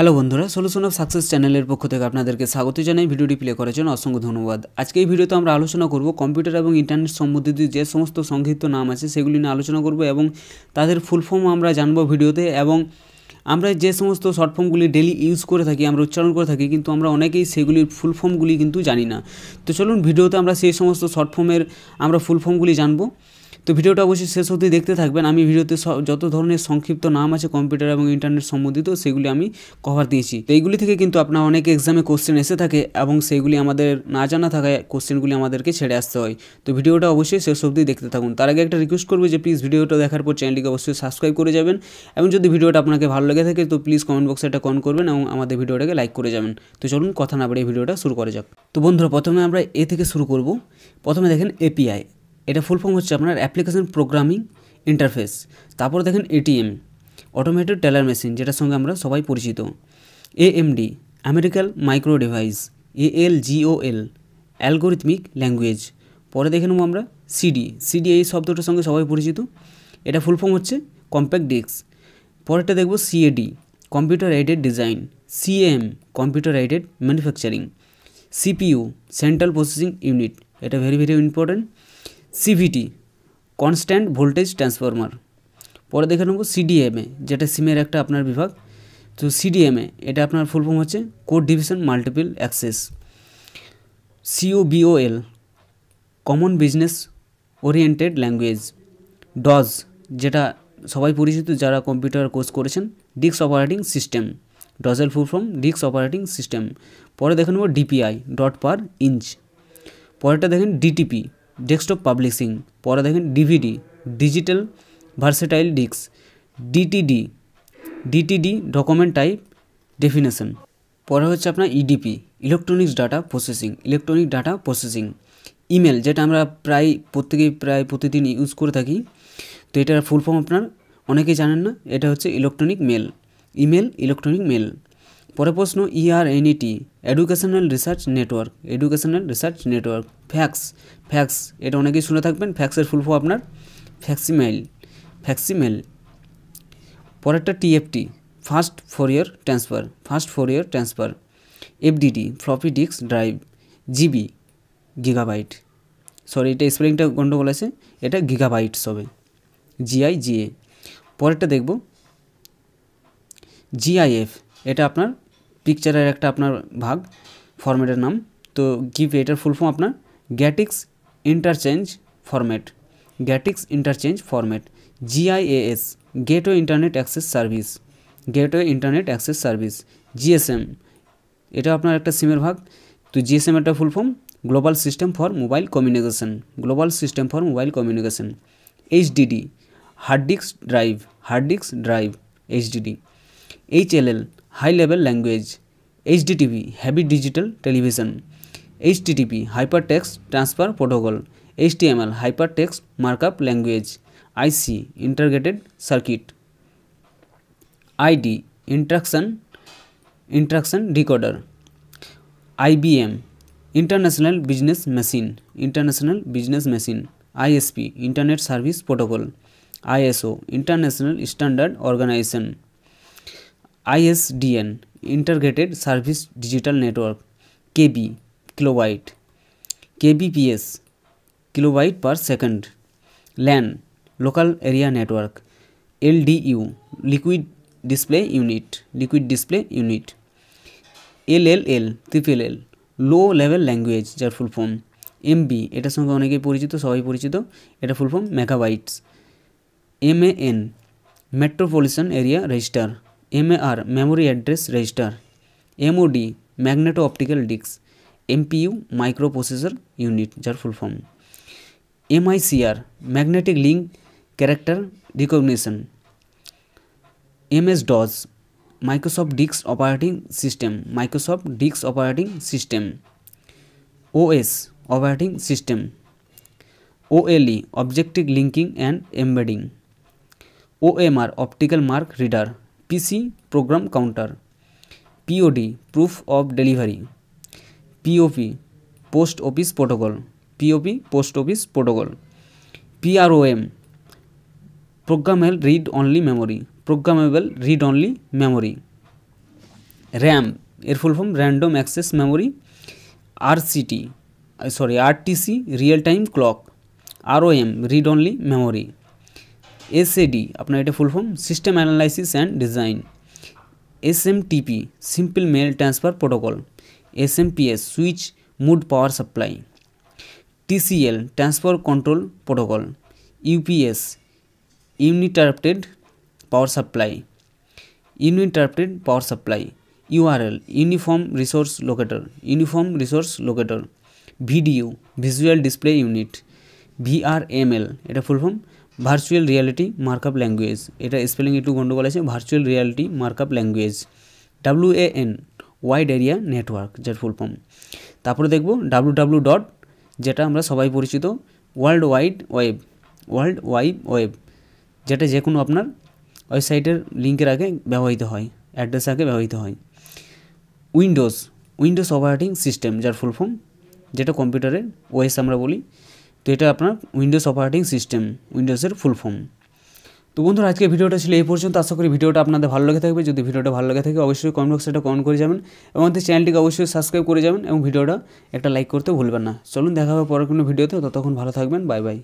Hello বন্ধুরা solution of success চ্যানেলের পক্ষ থেকে আপনাদেরকে স্বাগত জানাই। ভিডিওটি প্লে করার জন্য অসংখ্য ধন্যবাদ। আজকে এই ভিডিওতে আমরা আলোচনা করব কম্পিউটার এবং ইন্টারনেট সম্বন্ধিত যে সমস্ত সংক্ষিপ্ত নাম আছে, সেগুলি নিয়ে আলোচনা করব এবং তাদের ফুল ফর্ম আমরা জানব ভিডিওতে এবং আমরা যে সমস্ত শর্ট ফর্মগুলি ডেলি ইউজ করে থাকি, আমরা উচ্চারণ করে থাকি, কিন্তু আমরা অনেকেই সেগুলির ফুল ফর্মগুলি কিন্তু জানি না। তো চলুন, ভিডিওতে আমরা সেই সমস্ত শর্ট ফর্মের আমরা ফুল ফর্মগুলি জানব। তো ভিডিওটা অবশ্যই শেষ অবধি দেখতে থাকবেন। আমি ভিডিওতে যত ধরনের সংক্ষিপ্ত নাম আছে কম্পিউটার এবং ইন্টারনেট সম্বন্ধিত, সেগুলি আমি কভার দিয়েছি। তো এইগুলি থেকে কিন্তু আপনার অনেক এক্সামে কোশ্চেন এসে থাকে এবং সেইগুলি আমাদের না জানা থাকায় কোশ্চেনগুলি আমাদেরকে ছেড়ে আসতে হয়। তো ভিডিওটা অবশ্যই শেষ অবধি দেখতে থাকুন। তার আগে একটা রিকোয়েস্ট করব যে প্লিজ ভিডিওটা দেখার পর চ্যানেলটিকে অবশ্যই সাবস্ক্রাইব করে যাবেন এবং যদি ভিডিওটা আপনাকে ভালো লেগে থাকে তো প্লিজ কমেন্ট বক্সে একটা কমেন্ট করবেন এবং আমাদের ভিডিওটাকে লাইক করে যাবেন। তো চলুন কথা না বাড়িয়ে ভিডিওটা শুরু করা যাক। তো বন্ধুরা, প্রথমে আমরা এ থেকে শুরু করব। প্রথমে দেখেন এপিআই এটা ফুল ফর্ম হচ্ছে আপনার অ্যাপ্লিকেশন প্রোগ্রামিং ইন্টারফেস তারপর দেখেন এটিএম অটোমেটেড টেলার মেশিন যেটার সঙ্গে আমরা সবাই পরিচিত। AMD American micro device AL GOL algorithmic language পরে দেখে নেব আমরা সিডি সিডি এই শব্দটার সঙ্গে সবাই পরিচিত। এটা ফুল ফর্ম হচ্ছে কম্প্যাক্ট ডিস্ক পরেরটা দেখব CAD computer aided design CM computer aided manufacturing CPU central processing unit এটা very very important CVT constant voltage transformer পরে দেখে নেব সিডিএমএ যেটা সিমের একটা আপনার বিভাগ। তো সিডিএমএ এটা আপনার ফুল ফর্ম হচ্ছে code division multiple access COBOL common business oriented language DOS যেটা সবাই পরিচিত, যারা কম্পিউটার কোর্স করেছেন ডিক্স অপারেটিং সিস্টেম ডজেল ফুল ফর্ম ডিক্স অপারেটিং সিস্টেম পরে দেখে নেব ডিপিআই ডট পার ইঞ্চ পরেরটা দেখেন ডিটিপি ডেস্কটপ পাবলিশিং, পরে দেখেন DVD digital versatile disc DTD DTD document type definition পরে হচ্ছে আপনার EDP electronics data processing electronic data processing email যেটা আমরা প্রায় প্রত্যেকেই প্রায় প্রতিদিন ইউজ করে থাকি। তো এটার ফুল ফর্ম আপনার অনেকেই জানেন না, এটা হচ্ছে electronic mail email electronic mail পরে প্রশ্ন ERNET educational research network educational research network fax fax এটা অনেকেই শুনে থাকবেন ফ্যাক্সের ফুল ফর্ম আপনার ফ্যাক্সিমেল ফ্যাক্সিমেল পরেরটা TFT first four year transfer first four year transfer FDD floppy disk drive GB gigabyte sorry এটা স্পেলিংটা গণ্ডগোল আছে, এটা গিগাবাইটস হবে জিআই জিএ পরেরটা দেখব জিআইএফ এটা আপনার পিকচারের একটা আপনার ভাগ ফরম্যাটের নাম। তো গিভ এটার ফুল ফর্ম আপনার graphics interchange format graphics interchange format GIAS gateway internet access service gateway internet access service GSM এটা আপনার একটা সিমের ভাগ। তো জিএসএম একটা full form global system for mobile communication global system for mobile communication HDD hard disk drive hard disk drive HDD HLL high level language HDTV heavy digital television HTTP hyper text transfer protocol HTML hyper text markup language IC integrated circuit ID instruction instruction decoder IBM international business machine international business machine ISP internet service protocol ISO international ISDN Integrated Service Digital Network KB kilobyte KBPS kilobyte per second LAN Local Area Network LDU Liquid Display Unit Liquid Display Unit LLL Triple L low level language যার full form MB এটার সঙ্গে অনেকেই পরিচিত সবাই পরিচিত এটা full form megabytes MAN metropolitan area register MAR memory address register MOD magneto optical disk MPU micro processor unit যার full form MICR magnetic link character recognition MS DOS Microsoft disk operating system Microsoft disk operating system OS operating system OLE objective linking and embedding OMR optical mark reader PC program counter POD proof of delivery POP post office protocol POP post office protocol PROM programmable read only memory programmable read only memory RAM এর full form random access memory RCT sorry RTC real time clock ROM read only memory SAD আপনার এটা full form system analysis and design SMTP simple mail transfer protocol SMPS switch mode power supply TCL transfer control protocol UPS uninterrupted power supply uninterrupted power supply URL uniform resource locator uniform resource locator video visual display unit VRML এটা full form virtual reality markup language এটা spelling একটু গন্ডগোল আছে। Virtual reality markup language W A N wide area network যার full form তারপরে দেখব W W dot যেটা আমরা সবাই পরিচিত world wide web world wide web যেটা যে কোনো আপনার ওয়েবসাইটের লিঙ্কের আগে ব্যবহৃত হয় অ্যাড্রেস আগে ব্যবহৃত হয়। উইন্ডোজ উইন্ডোজ অপারেটিং সিস্টেম যার ফুল ফর্ম যেটা কম্পিউটারের ওয়েস আমরা বলি। তো এটা আপনার উইন্ডোজ অপারেটিং সিস্টেম উইন্ডোজের ফুল ফর্ম তো বন্ধুরা আজকে ভিডিওটা ছিল এই পর্যন্ত। আশা করি ভিডিওটা আপনাদের ভালো লেগে থাকবে। যদি ভিডিওটা ভালো লেগে থাকে, অবশ্যই কমেন্ট বক্সে এটা কমেন্ট করে যাবেন এবং আমাদের চ্যানেলটিকে অবশ্যই সাবস্ক্রাইব করে যাবেন এবং ভিডিওটা একটা লাইক করতে ভুলবেন না। চলুন, দেখা হবে পরের কোনো ভিডিওতে। ততক্ষণ ভালো থাকবেন। Bye bye